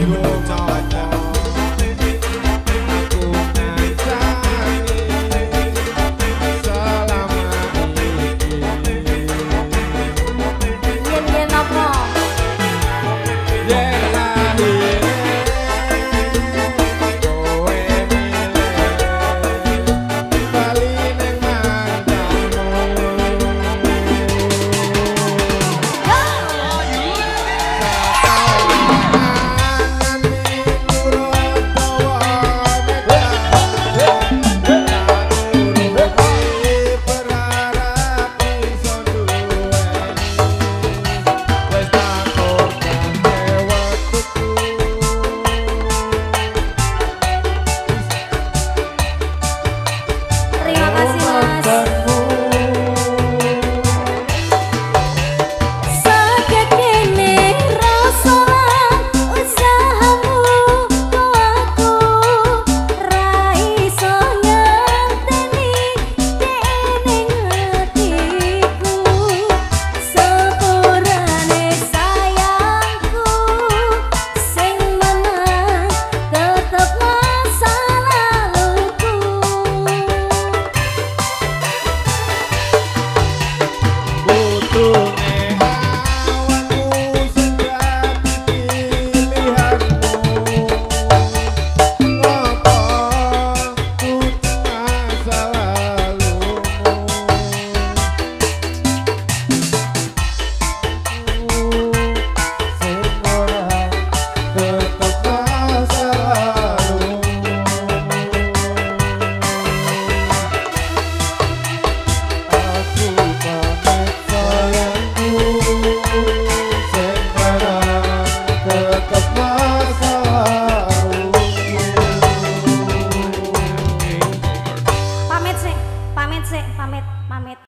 the road